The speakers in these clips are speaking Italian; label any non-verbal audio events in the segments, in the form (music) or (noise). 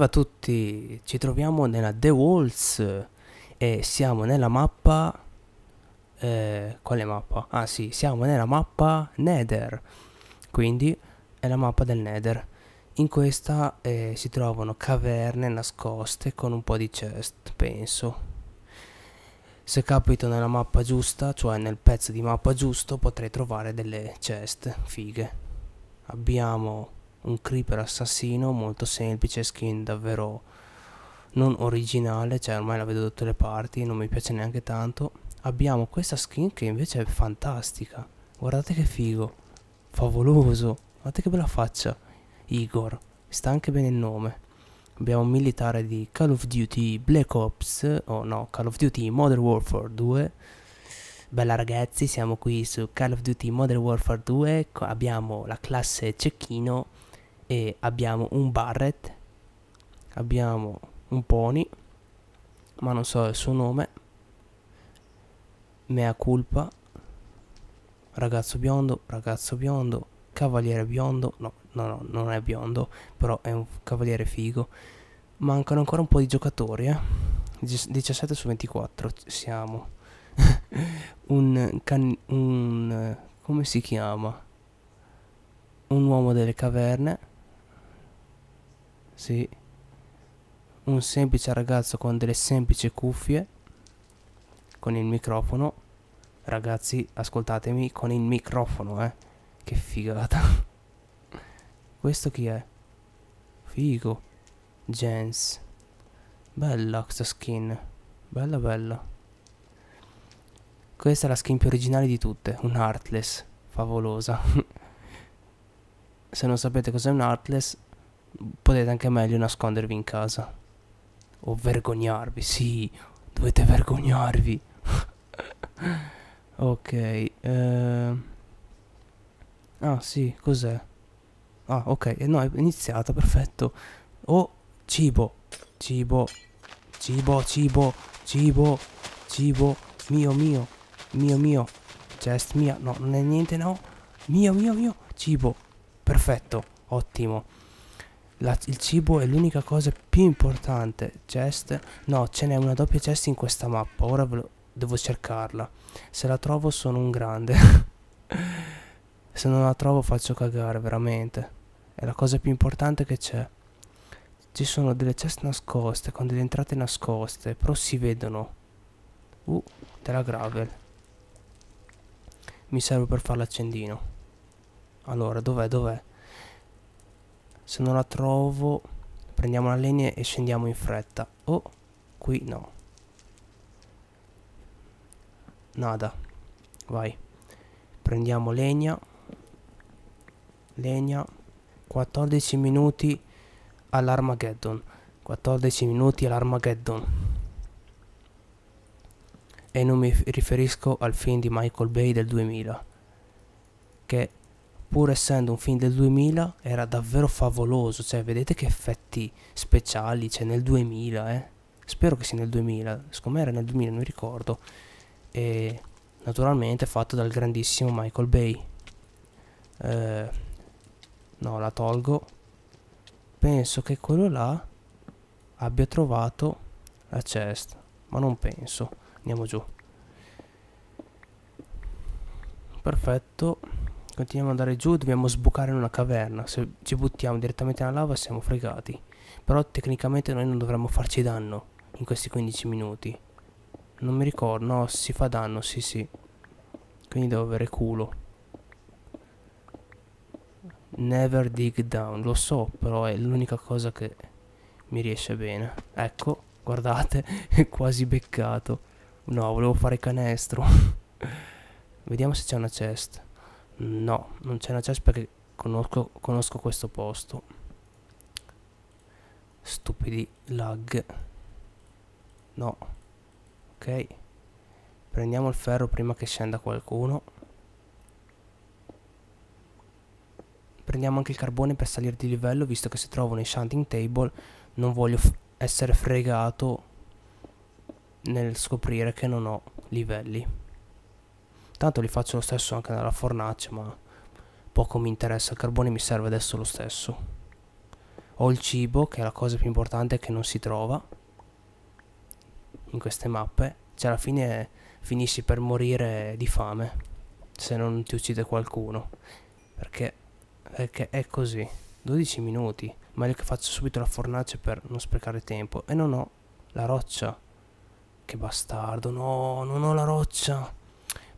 Salve a tutti, ci troviamo nella The Walls e siamo nella mappa... Eh, quale mappa? Ah sì, siamo nella mappa Nether, quindi è la mappa del Nether. In questa eh, si trovano caverne nascoste con un po' di chest, penso. Se capito nella mappa giusta, cioè nel pezzo di mappa giusto, potrei trovare delle chest fighe. Abbiamo un creeper assassino molto semplice, skin davvero non originale, cioè ormai la vedo da tutte le parti, non mi piace neanche tanto. Abbiamo questa skin che invece è fantastica. Guardate che figo, favoloso. Guardate che bella faccia. Igor, sta anche bene il nome. Abbiamo un militare di Call of Duty Black Ops, oh no, Call of Duty Modern Warfare 2 Bella ragazzi, siamo qui su Call of Duty Modern Warfare 2, abbiamo la classe cecchino e abbiamo un Barret, abbiamo un Pony, ma non so il suo nome, mea culpa, ragazzo biondo, ragazzo biondo, cavaliere biondo, no, no, no, non è biondo, però è un cavaliere figo. Mancano ancora un po' di giocatori, eh. 17 su 24 siamo. (laughs) un, can un come si chiama? Un uomo delle caverne sì. Un semplice ragazzo con delle semplici cuffie. Con il microfono. Ragazzi, ascoltatemi con il microfono, eh. Che figata. Questo chi è? Figo. Jens. Bella questa skin. Bella bella. Questa è la skin più originale di tutte. Un Heartless. Favolosa. (laughs) Se non sapete cos'è un Heartless potete anche meglio nascondervi in casa. O vergognarvi, sì, dovete vergognarvi. (laughs) ok, eh... Ah sì, cos'è? Ah ok, eh, no, è iniziata, perfetto. Oh, cibo, cibo, cibo, cibo, cibo, cibo, mio, mio, mio, mio. Chest mia, no, non è niente, no. Mio, mio, mio, cibo. Perfetto, ottimo. La, il cibo è l'unica cosa più importante. Chest. No, ce n'è una doppia chest in questa mappa. Ora devo cercarla. Se la trovo sono un grande. (laughs) Se non la trovo faccio cagare, veramente. È la cosa più importante che c'è. Ci sono delle chest nascoste, con delle entrate nascoste, però si vedono. Uh, della gravel. Mi serve per fare l'accendino. Allora, dov'è, dov'è? Se non la trovo prendiamo la legna e scendiamo in fretta. Oh, qui no. Nada. Vai. Prendiamo legna. Legna. 14 minuti all'Armageddon. 14 minuti all'Armageddon. E non mi riferisco al film di Michael Bay del 2000. Che pur essendo un film del 2000 era davvero favoloso. Cioè vedete che effetti speciali c'è nel 2000 eh. Spero che sia nel 2000 secondo me era nel 2000 non ricordo. E naturalmente fatto dal grandissimo Michael Bay. Eh, no la tolgo. Penso che quello là abbia trovato la chest ma non penso. Andiamo giù. Perfetto continuiamo ad andare giù dobbiamo sbucare in una caverna. Se ci buttiamo direttamente nella lava siamo fregati. Però tecnicamente noi non dovremmo farci danno in questi 15 minuti. Non mi ricordo no si fa danno sì sì. Quindi devo avere culo. Never dig down. Lo so però è l'unica cosa che mi riesce bene. Ecco guardate (laughs) è quasi beccato. No volevo fare canestro. (laughs) Vediamo se c'è una chest No, non c'è una chest perché conosco, conosco questo posto. Stupidi lag. No. Ok. Prendiamo il ferro prima che scenda qualcuno. Prendiamo anche il carbone per salire di livello, visto che se trovo un enchanting table non voglio essere fregato nel scoprire che non ho livelli. Tanto li faccio lo stesso anche nella fornace, ma poco mi interessa. Il carbone mi serve adesso lo stesso. Ho il cibo, che è la cosa più importante che non si trova in queste mappe. Cioè alla fine finisci per morire di fame se non ti uccide qualcuno. Perché, perché è così. 12 minuti. Meglio che faccio subito la fornace per non sprecare tempo. E non ho la roccia. Che bastardo. No, non ho la roccia.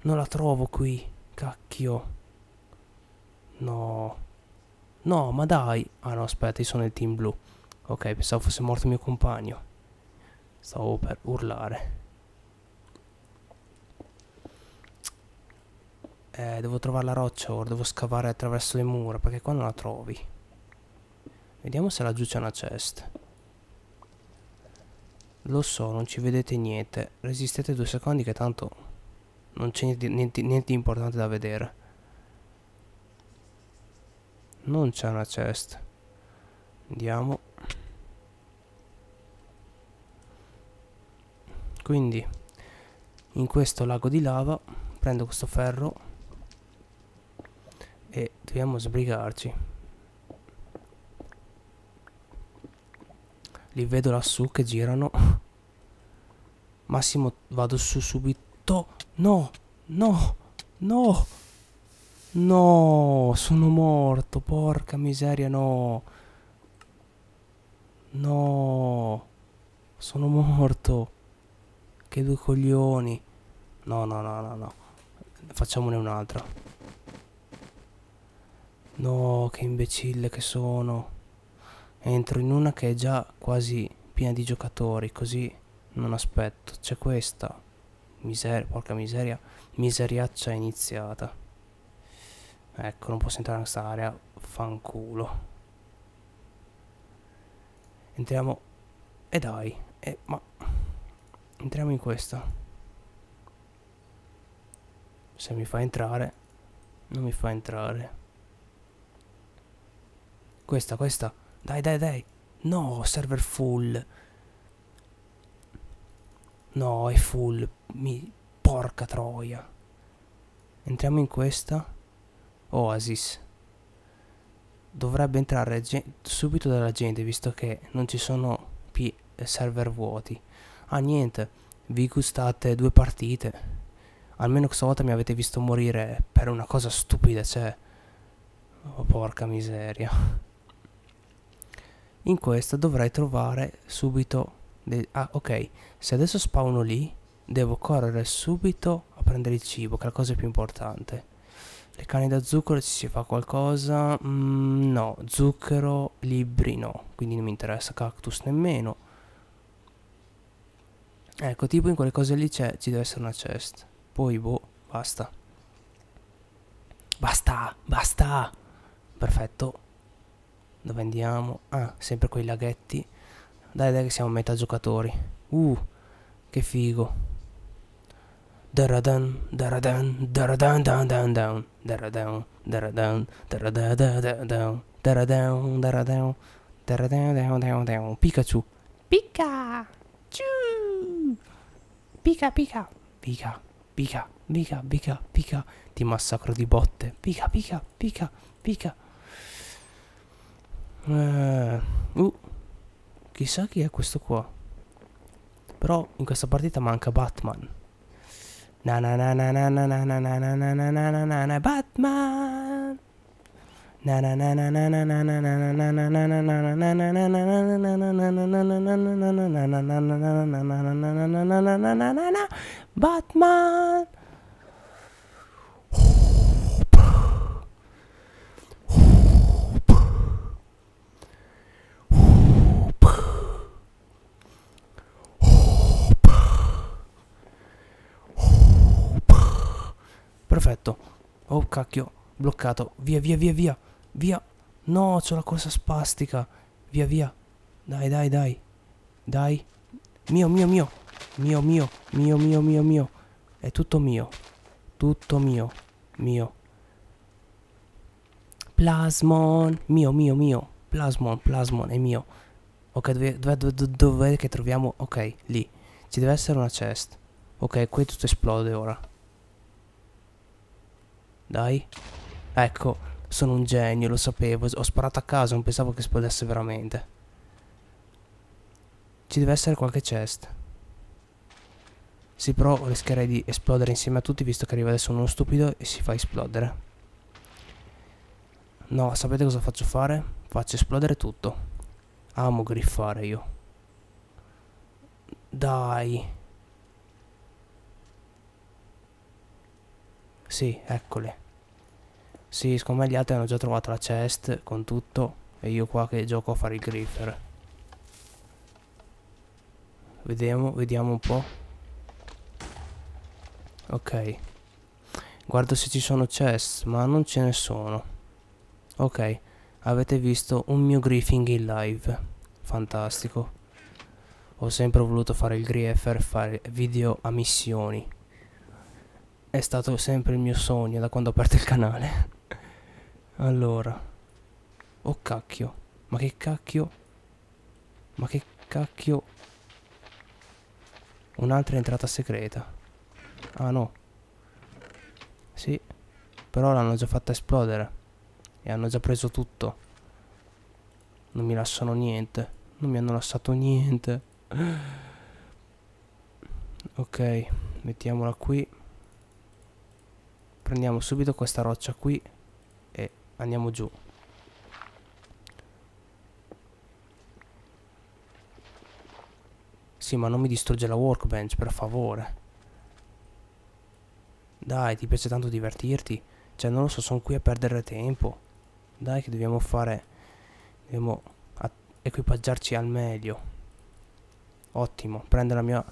Non la trovo qui. Cacchio. No. No, ma dai. Ah no, aspetta, io sono il team blu. Ok, pensavo fosse morto il mio compagno. Stavo per urlare. Eh, devo trovare la roccia ora, devo scavare attraverso le mura, perché qua non la trovi. Vediamo se laggiù c'è una chest. Lo so, non ci vedete niente. Resistete due secondi che tanto non c'è niente, niente, niente di importante da vedere. Non c'è una chest. Andiamo. Quindi, in questo lago di lava, prendo questo ferro e dobbiamo sbrigarci. Li vedo lassù che girano. Massimo vado su subito. No, no, no. No, sono morto, porca miseria, no. No. Sono morto. Che due coglioni. No, no, no, no, no. Facciamone un'altra. No, che imbecille che sono entro in una che è già quasi piena di giocatori così non aspetto c'è questa miseria porca miseria miseriaccia iniziata ecco non posso entrare in questa area fanculo entriamo e dai eh, ma entriamo in questa se mi fa entrare non mi fa entrare questa questa dai, dai, dai. No, server full. No, è full. Mi... Porca troia. Entriamo in questa. Oasis. Dovrebbe entrare subito della gente, visto che non ci sono più server vuoti. Ah, niente. Vi gustate due partite. Almeno questa volta mi avete visto morire per una cosa stupida, cioè... Oh, porca miseria in questa dovrei trovare subito ah ok se adesso spawno lì devo correre subito a prendere il cibo che è la cosa più importante le canne da zucchero ci si fa qualcosa mm, no zucchero libri no quindi non mi interessa cactus nemmeno ecco tipo in quelle cose lì c'è ci deve essere una chest poi boh basta basta basta perfetto dove andiamo? Ah, sempre quei laghetti. Dai, dai che siamo metà giocatori. Uh, che figo. Daradan, daradan, daradan, down, down, down, daradan, daradan, daradada, down, daradan, daradan, daradan, down, down, down, Pikachu. Pika! Ciu! Pika, pika, pika, pika, pika, pika, pika, ti massacro di botte. Pika, pika, pika, pika. Uh, uh, chissà chi è questo qua. Però in questa partita manca Batman. Na na na na na na na na na na na na na na na Batman. Na na na na na na na na na na na na na na na na Batman. Perfetto. Oh cacchio, bloccato. Via, via, via, via. Via. No, c'ho la corsa spastica. Via, via. Dai, dai, dai. Dai. Mio, mio, mio. Mio, mio, mio, mio, mio, mio. È tutto mio. Tutto mio. Mio. Plasmon. Mio, mio, mio. Plasmon, plasmon, è mio. Ok, dove, dove, dove, dove che troviamo? Ok, lì. Ci deve essere una chest. Ok, qui tutto esplode ora. Dai. Ecco. sono un genio, lo sapevo. Ho sparato a caso, non pensavo che esplodesse veramente. Ci deve essere qualche chest. Sì, però rischierei di esplodere insieme a tutti visto che arriva adesso uno stupido e si fa esplodere. No, sapete cosa faccio fare? Faccio esplodere tutto. Amo griffare io. Dai. Sì, eccole. Sì, secondo me gli altri hanno già trovato la chest con tutto. E io qua che gioco a fare il griffer. Vediamo, vediamo un po'. Ok. Guardo se ci sono chest, ma non ce ne sono. Ok, avete visto un mio griefing in live. Fantastico. Ho sempre voluto fare il griefer, fare video a missioni. È stato sempre il mio sogno da quando ho aperto il canale. Allora. Oh cacchio. Ma che cacchio? Ma che cacchio? Un'altra entrata segreta. Ah no. Sì. Però l'hanno già fatta esplodere. E hanno già preso tutto. Non mi lasciano niente. Non mi hanno lasciato niente. Ok, mettiamola qui. Prendiamo subito questa roccia qui andiamo giù. Sì, ma non mi distrugge la workbench, per favore. Dai, ti piace tanto divertirti? Cioè, non lo so, sono qui a perdere tempo. Dai che dobbiamo fare... Dobbiamo equipaggiarci al meglio. Ottimo. Prende la mia...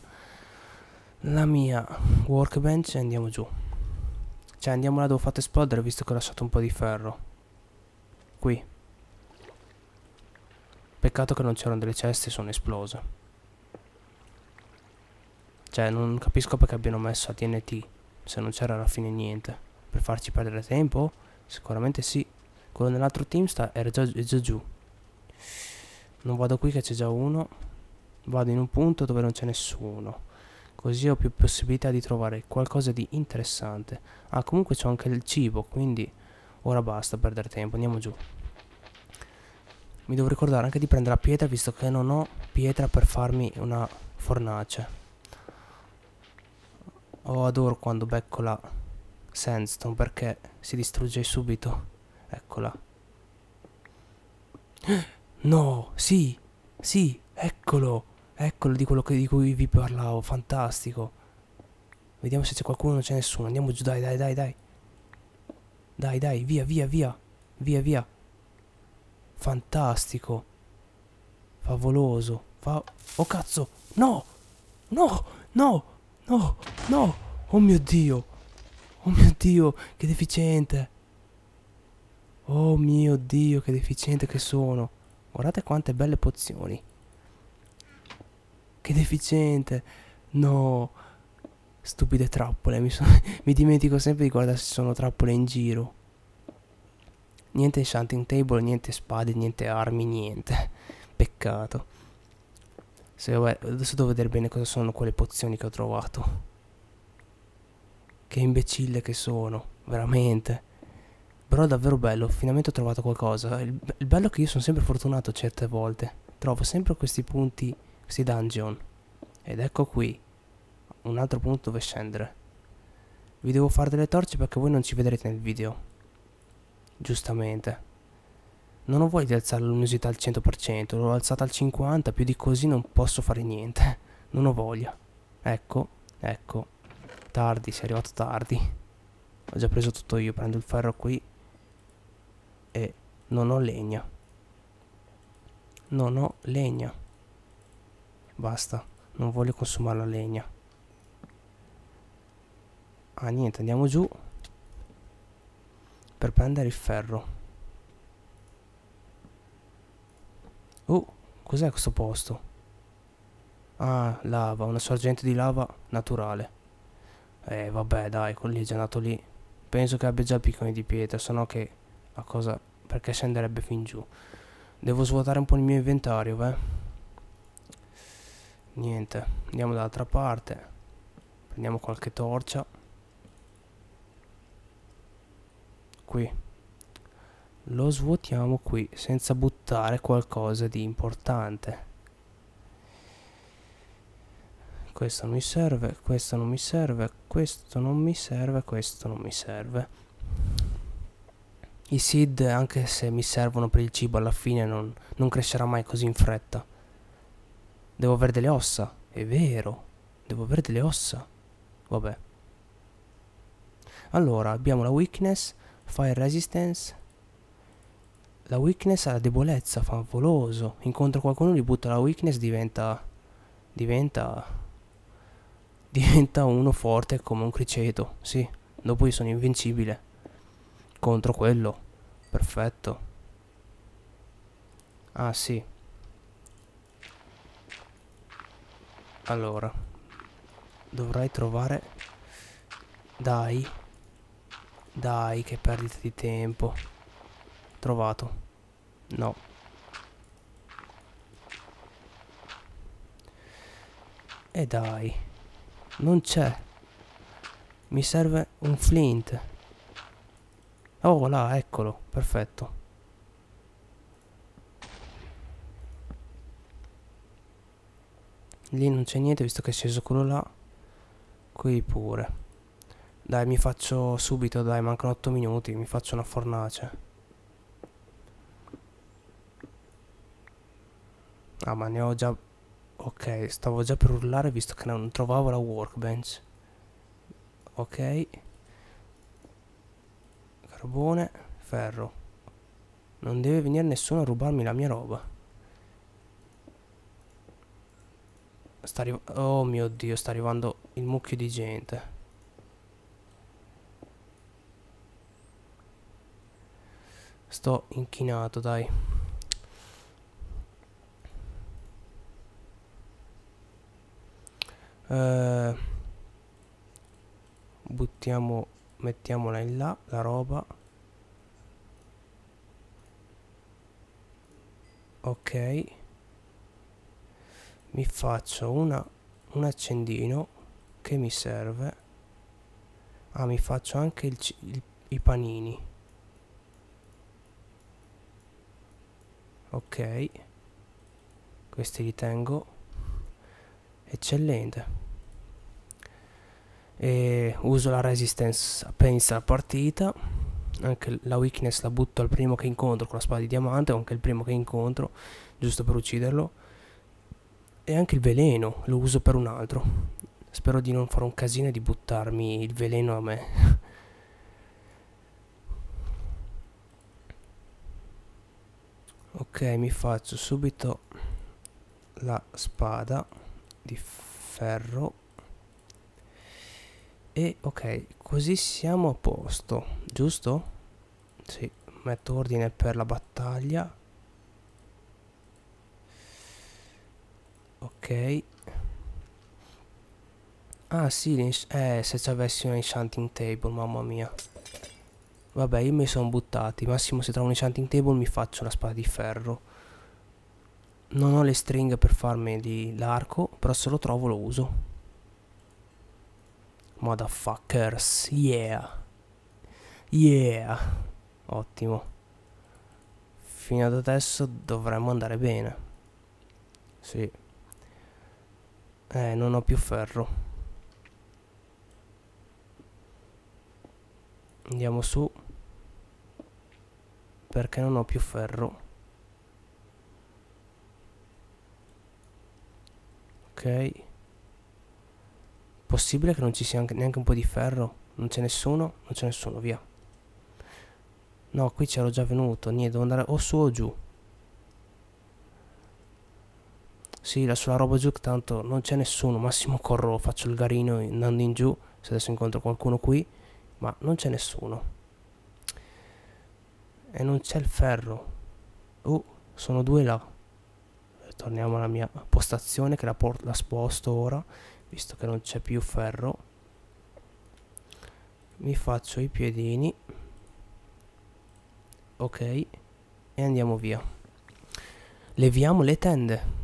La mia workbench e andiamo giù. Cioè andiamo là dove ho fatto esplodere visto che ho lasciato un po' di ferro. Qui. Peccato che non c'erano delle ceste sono esplose. Cioè non capisco perché abbiano messo a TNT. Se non c'era alla fine niente. Per farci perdere tempo? Sicuramente sì. Quello nell'altro team sta, era già, è già giù. Non vado qui che c'è già uno. Vado in un punto dove non c'è nessuno. Così ho più possibilità di trovare qualcosa di interessante. Ah, comunque c'ho anche il cibo, quindi ora basta perdere tempo. Andiamo giù. Mi devo ricordare anche di prendere la pietra, visto che non ho pietra per farmi una fornace. Oh, adoro quando becco la sandstone perché si distrugge subito. Eccola. (gasps) No, sì, sì, eccolo. Eccolo di quello che, di cui vi parlavo, fantastico. Vediamo se c'è qualcuno, non c'è nessuno. Andiamo giù, dai, dai, dai, dai. Dai, dai, via, via, via. Via, via. Fantastico. Favoloso. Fa... Oh cazzo, no! No, no, no, no. Oh mio Dio. Oh mio Dio, che deficiente. Oh mio Dio, che deficiente che sono. Guardate quante belle pozioni. Che deficiente. No. Stupide trappole. Mi, (laughs) mi dimentico sempre di guardare se sono trappole in giro. Niente enchanting table, niente spade, niente armi, niente. (laughs) Peccato. Se, vabbè, adesso devo vedere bene cosa sono quelle pozioni che ho trovato. Che imbecille che sono. Veramente. Però davvero bello, finalmente ho trovato qualcosa. Il, il bello è che io sono sempre fortunato certe volte. Trovo sempre questi punti, questi dungeon. Ed ecco qui, un altro punto dove scendere. Vi devo fare delle torce perché voi non ci vedrete nel video. Giustamente. Non ho voglia di alzare la luminosità al 100%, l'ho alzata al 50%, più di così non posso fare niente. (laughs) Non ho voglia. Ecco, ecco. Tardi, sei arrivato tardi. Ho già preso tutto io, prendo il ferro qui e non ho legna. Non ho legna. Basta, non voglio consumare la legna. Ah niente, andiamo giù per prendere il ferro. Oh, cos'è questo posto? Ah, lava, una sorgente di lava naturale. Eh, vabbè, dai, quello lì è già nato lì. Penso che abbia già picconi di pietra, se no che a cosa perché scenderebbe fin giù devo svuotare un po' il mio inventario beh niente andiamo dall'altra parte prendiamo qualche torcia qui. Lo svuotiamo qui senza buttare qualcosa di importante. Questo non mi serve questo non mi serve questo non mi serve questo non mi serve. I seed anche se mi servono per il cibo alla fine non, non crescerà mai così in fretta. Devo avere delle ossa è vero. Devo avere delle ossa. Vabbè. Allora abbiamo la weakness fire resistance la weakness ha la debolezza, favoloso. Incontro qualcuno, gli butta la weakness, diventa... Diventa... (laughs) Diventa uno forte come un criceto, sì. Dopo io sono invincibile. Contro quello. Perfetto. Ah, sì. Allora. Dovrai trovare... Dai. Dai, che perdita di tempo. Trovato. No. E dai. Non c'è. Mi serve un flint. Oh là, eccolo. Perfetto. Lì non c'è niente visto che è sceso quello là. Qui pure. Dai, mi faccio subito, dai, mancano 8 minuti, mi faccio una fornace. Ah ma ne ho già... Ok, stavo già per urlare visto che non trovavo la workbench. Ok. Carbone, ferro. Non deve venire nessuno a rubarmi la mia roba. Sta arrivando... Oh mio Dio, sta arrivando il mucchio di gente. Sto inchinato, dai. eh, buttiamo mettiamola in là la roba. Ok. Mi faccio una, un accendino che mi serve. Ah mi faccio anche il, il, i panini ok. Questi li tengo. Eccellente. E uso la resistance appena la partita. Anche la weakness la butto al primo che incontro con la spada di diamante o anche il primo che incontro giusto per ucciderlo. E anche il veleno lo uso per un altro. Spero di non fare un casino e di buttarmi il veleno a me (laughs) ok mi faccio subito la spada di ferro. E ok così siamo a posto giusto? sì metto ordine per la battaglia. Ok. Ah sì eh, se ci avessi un enchanting table mamma mia vabbè io mi sono buttati massimo se trovo un enchanting table mi faccio la spada di ferro non ho le stringhe per farmi l'arco, però se lo trovo lo uso. Motherfuckers, yeah. Yeah. Ottimo. Fino ad adesso dovremmo andare bene. Sì. Eh, non ho più ferro. Andiamo su. Perché non ho più ferro. Ok. Possibile che non ci sia anche, neanche un po' di ferro? Non c'è nessuno? Non c'è nessuno, via. No, qui c'ero già venuto. Niente, devo andare o su o giù. Sì, la sua roba giù, tanto non c'è nessuno. Massimo corro, faccio il garino andando in giù. Se adesso incontro qualcuno qui. Ma non c'è nessuno. E non c'è il ferro. Uh, sono due là. Torniamo alla mia postazione che la, la sposto ora visto che non c'è più ferro. Mi faccio i piedini. Ok e andiamo via. Leviamo le tende.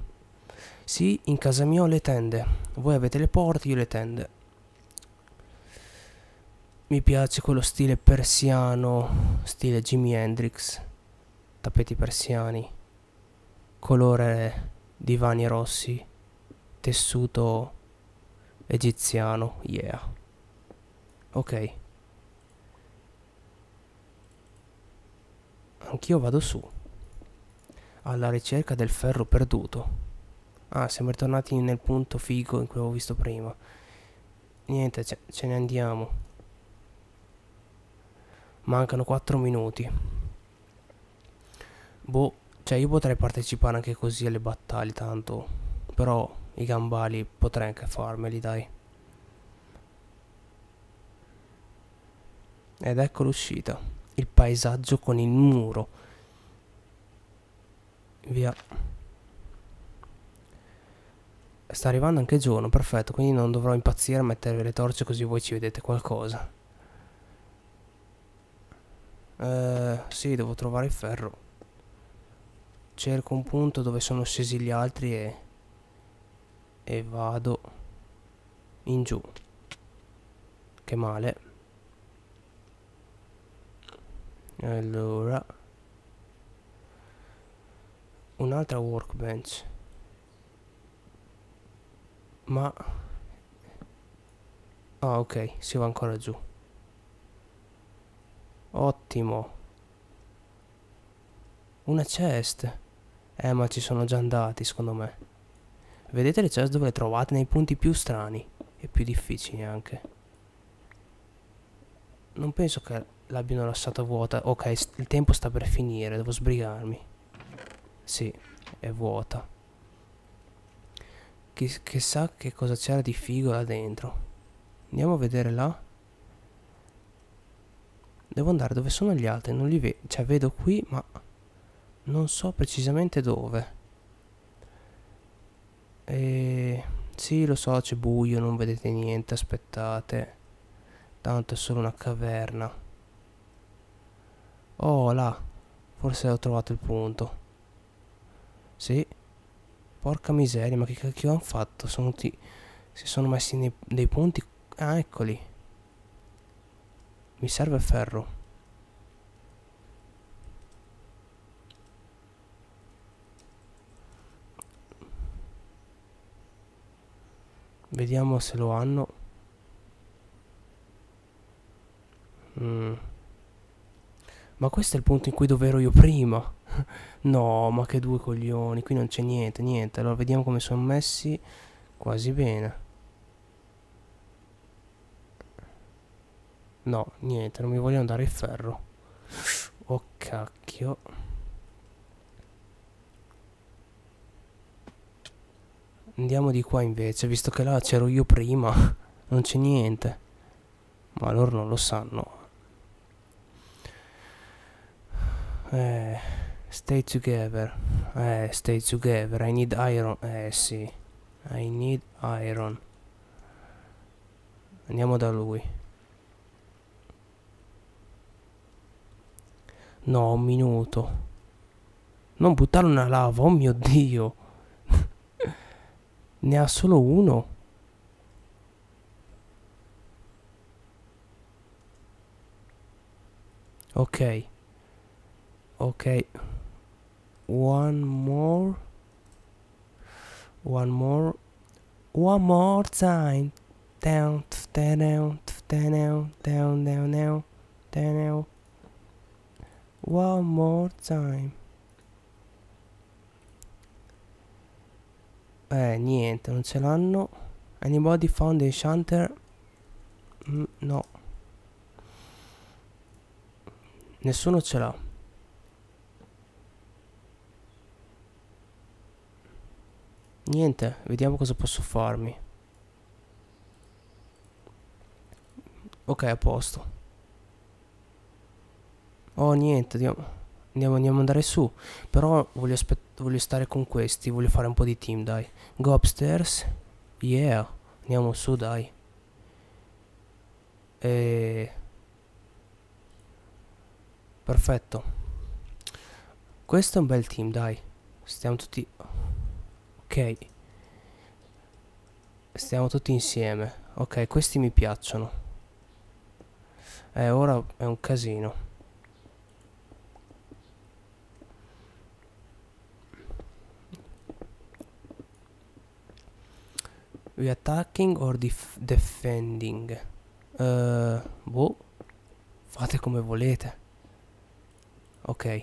Sì in casa mia ho le tende. Voi avete le porte io le tende mi piace quello stile persiano stile Jimi Hendrix tappeti persiani, colore divani rossi, tessuto egiziano, yeah. Ok. Anch'io vado su. Alla ricerca del ferro perduto. Ah, siamo ritornati nel punto figo in cui avevo visto prima. Niente, ce, ce ne andiamo. Mancano 4 minuti. Boh, cioè io potrei partecipare anche così alle battaglie, tanto. Però i gambali potrei anche farmeli, dai. Ed ecco l'uscita. Il paesaggio con il muro. Via. Sta arrivando anche giorno, perfetto, quindi non dovrò impazzire a mettere le torce così voi ci vedete qualcosa. Eh, sì, devo trovare il ferro. Cerco un punto dove sono scesi gli altri e... E vado in giù. Che male. Allora. Un'altra workbench. Ma... Ah, ok, si va ancora giù. Ottimo. Una chest. Eh, ma ci sono già andati, secondo me. Vedete le chest dove le trovate? Nei punti più strani. E più difficili anche. Non penso che l'abbiano lasciata vuota. Ok, il tempo sta per finire, devo sbrigarmi. Sì, è vuota. Chi, chissà che cosa c'era di figo là dentro. Andiamo a vedere là. Devo andare dove sono gli altri, non li vedo. Cioè, vedo qui, ma non so precisamente dove. E... Sì, lo so, c'è buio, non vedete niente, aspettate. Tanto è solo una caverna. Oh, là. Forse ho trovato il punto. Sì. Porca miseria, ma che cacchio hanno fatto? Sono tutti... Si sono messi nei, dei punti... Ah, eccoli. Mi serve ferro. Vediamo se lo hanno. Mm. Ma questo è il punto in cui dove ero io prima. (laughs) no, ma che due coglioni. Qui non c'è niente, niente. Allora vediamo come sono messi. Quasi bene. No, niente, non mi vogliono dare il ferro. Oh cacchio. Andiamo di qua invece, visto che là c'ero io prima. (laughs) Non c'è niente. Ma loro non lo sanno. Eh, stay together. Eh, stay together. I need iron. Eh, sì. I need iron. Andiamo da lui. No, un minuto. Non buttare una lava, oh mio dio. (laughs) Ne ha solo uno. Ok. Ok. One more. One more. One more time. Down, down, down, down, down, down, down. One more time. Eh, niente, non ce l'hanno. Anybody found a shanter? Mm, no. Nessuno ce l'ha. Niente, vediamo cosa posso farmi. Ok, a posto. Oh, niente, andiamo. Andiamo, andiamo andare su. Però voglio, voglio stare con questi. Voglio fare un po' di team, dai. Go upstairs. Yeah. Andiamo su, dai. E... Perfetto. Questo è un bel team, dai. Stiamo tutti... Ok. Stiamo tutti insieme. Ok, questi mi piacciono. Eh, ora è un casino. We attacking or def defending? Uh, boh. Fate come volete. Ok.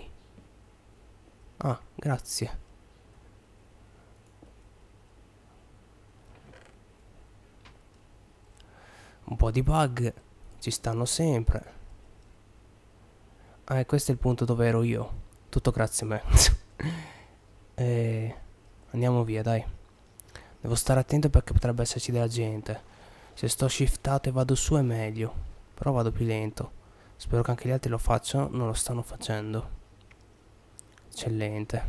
Ah, grazie. Un po' di bug ci stanno sempre. Ah, e questo è il punto dove ero io. Tutto grazie a me. (laughs) e andiamo via, dai. Devo stare attento perché potrebbe esserci della gente. Se sto shiftato e vado su è meglio. Però vado più lento. Spero che anche gli altri lo facciano. Non lo stanno facendo. Eccellente.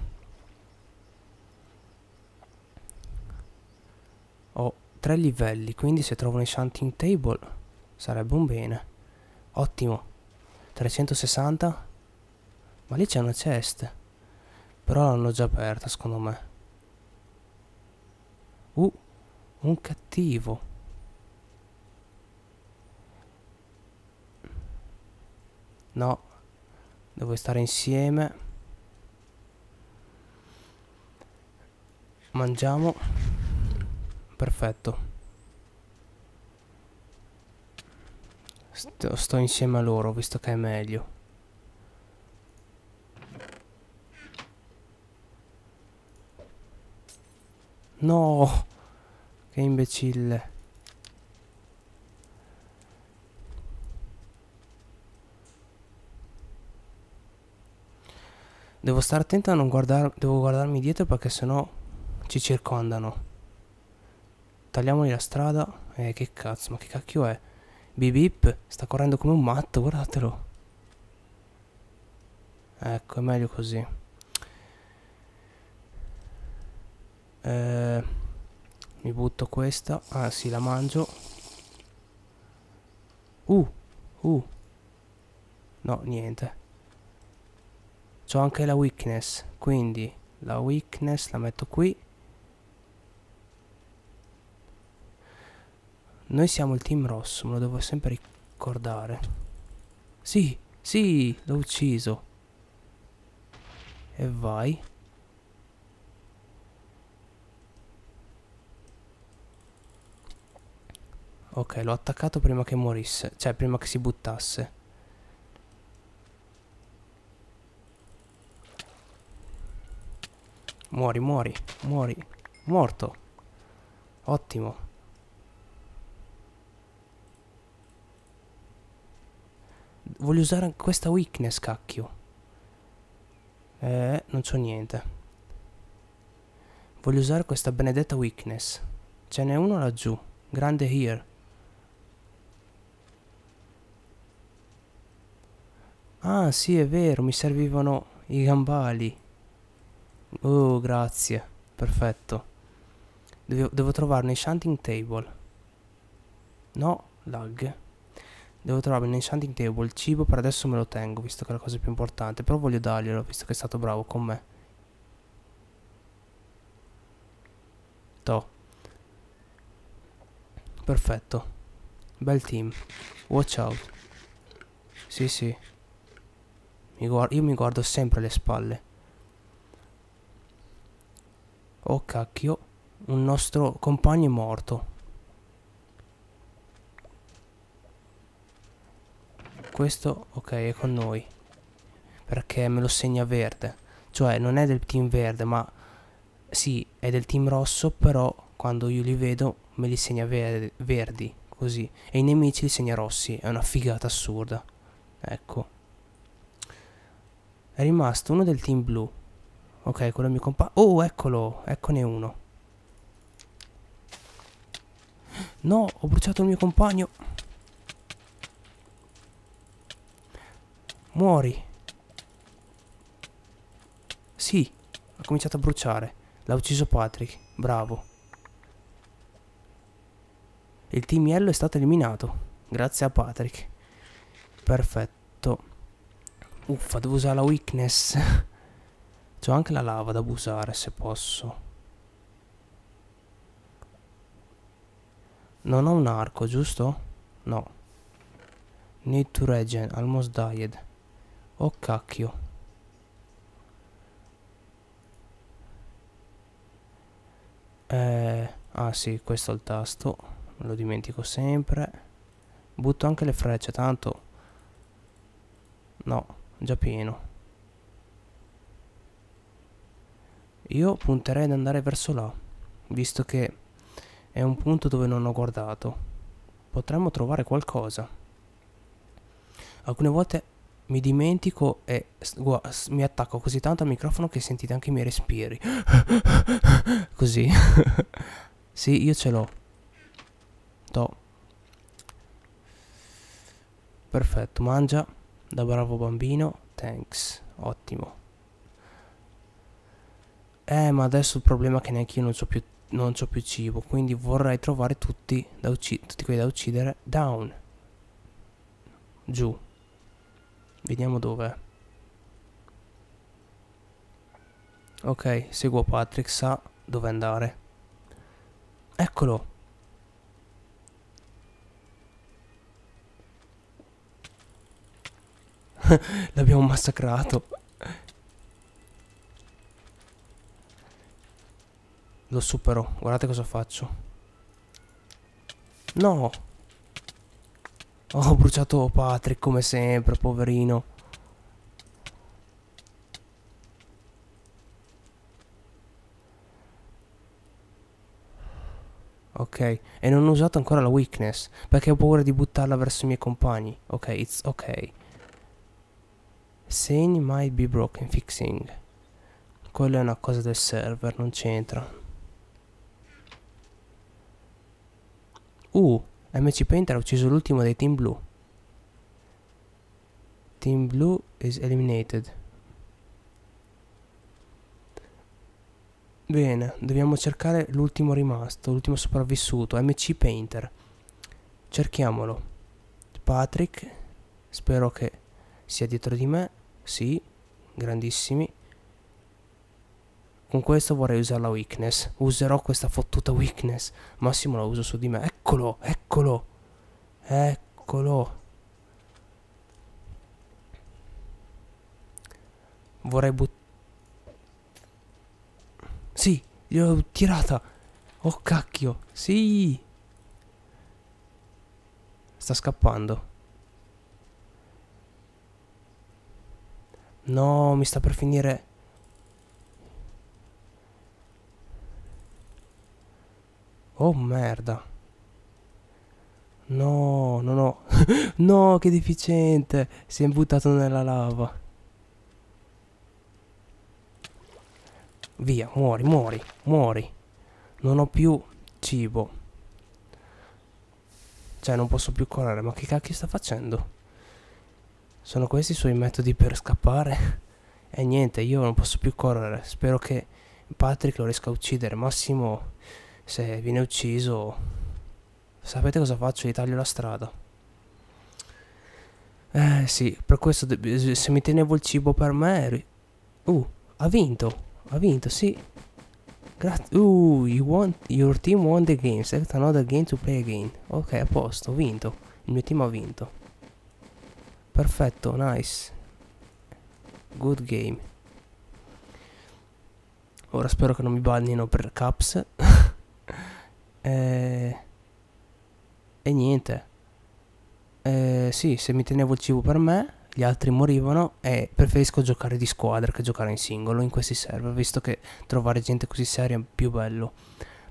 Ho tre livelli, quindi se trovo un enchanting table sarebbe un bene. Ottimo. 360. Ma lì c'è una chest. Però l'hanno già aperta, secondo me. Uh, un cattivo. No, devo stare insieme. Mangiamo. Perfetto. Sto, sto insieme a loro, visto che è meglio. No! Che imbecille. Devo stare attento a non guardare, devo guardarmi dietro perché sennò ci circondano. Tagliamoli la strada. Eh, che cazzo, ma che cacchio è? Bip bip, sta correndo come un matto, guardatelo. Ecco, è meglio così. Eh, mi butto questa. Ah, sì, la mangio. Uh, uh. No, niente. C'ho anche la weakness, quindi la weakness la metto qui. Noi siamo il team rosso, me lo devo sempre ricordare. Sì, sì, l'ho ucciso. E vai. Ok, l'ho attaccato prima che morisse, cioè prima che si buttasse. Muori, muori, muori. Morto. Ottimo. Voglio usare questa weakness, cacchio. Eh, non c'ho niente. Voglio usare questa benedetta weakness. Ce n'è uno laggiù. Grande here. Ah, sì, è vero, mi servivano i gambali. Oh, grazie. Perfetto. Devo, devo trovare un enchanting table. No, lag. Devo trovare un enchanting table. Il cibo per adesso me lo tengo, visto che è la cosa più importante. Però voglio darglielo, visto che è stato bravo con me. To. Perfetto. Bel team. Watch out. Sì, sì. Mi io mi guardo sempre le spalle. Oh cacchio, un nostro compagno è morto. Questo, ok, è con noi. Perché me lo segna verde. Cioè, non è del team verde, ma... Sì, è del team rosso, però quando io li vedo me li segna ver verdi, così. E i nemici li segna rossi. È una figata assurda. Ecco. È rimasto uno del team blu. Ok, quello è mio compagno. Oh, eccolo, eccone uno. No, ho bruciato il mio compagno. Muori. Sì, ha cominciato a bruciare. L'ha ucciso Patrick. Bravo. Il team yellow è stato eliminato. Grazie a Patrick. Perfetto. Uffa, devo usare la weakness. (laughs) C'ho anche la lava da usare se posso. Non ho un arco, giusto? No. Need to regen, almost died. Oh cacchio. Eh, ah sì, questo è il tasto. Me lo dimentico sempre. Butto anche le frecce, tanto... No, già pieno. Io punterei ad andare verso là, visto che è un punto dove non ho guardato. Potremmo trovare qualcosa. Alcune volte mi dimentico e mi attacco così tanto al microfono che sentite anche i miei respiri. (laughs) così. (laughs) sì, io ce l'ho. To. Perfetto, mangia da bravo bambino. Thanks. Ottimo. Eh, ma adesso il problema è che neanche io non ho più, non ho più cibo. Quindi vorrei trovare tutti, da tutti quelli da uccidere. Down. Giù. Vediamo dove. Ok, seguo Patrick, sa dove andare. Eccolo. (laughs) L'abbiamo massacrato. Lo supero. Guardate cosa faccio. No. Oh, ho bruciato Patrick come sempre, poverino. Ok, e non ho usato ancora la weakness, perché ho paura di buttarla verso i miei compagni. Ok, it's ok. Sane might be broken fixing. Quella è una cosa del server, non c'entra. Uh, MC Painter ha ucciso l'ultimo dei Team Blue. Team Blue is eliminated. Bene, dobbiamo cercare l'ultimo rimasto, l'ultimo sopravvissuto, MC Painter. Cerchiamolo. Patrick, spero che sia dietro di me. Sì, grandissimi. Con questo vorrei usare la weakness. Userò questa fottuta weakness. Massimo la uso su di me. Eccolo, eccolo. Eccolo. Vorrei buttare... Sì, gliel'ho tirata. Oh cacchio. Sì. Sta scappando. No, mi sta per finire Oh merda. No, no, no. (laughs) no, che deficiente. Si è buttato nella lava. Via, muori, muori, muori. Non ho più cibo. Cioè, non posso più correre. Ma che cacchio sta facendo? Sono questi i suoi metodi per scappare? E niente, io non posso più correre. Spero che Patrick lo riesca a uccidere. Massimo se viene ucciso sapete cosa faccio? gli taglio la strada eh sì per questo se mi tenevo il cibo per me uh ha vinto ha vinto sì grazie uh you want, your team won the game select another game to play again ok a posto ho vinto il mio team ha vinto perfetto nice good game ora spero che non mi bannino per caps (laughs) Eh, e niente. Eh, sì, se mi tenevo il cibo per me, gli altri morivano e preferisco giocare di squadra che giocare in singolo in questi server, visto che trovare gente così seria è più bello.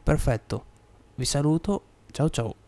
Perfetto, vi saluto, ciao ciao.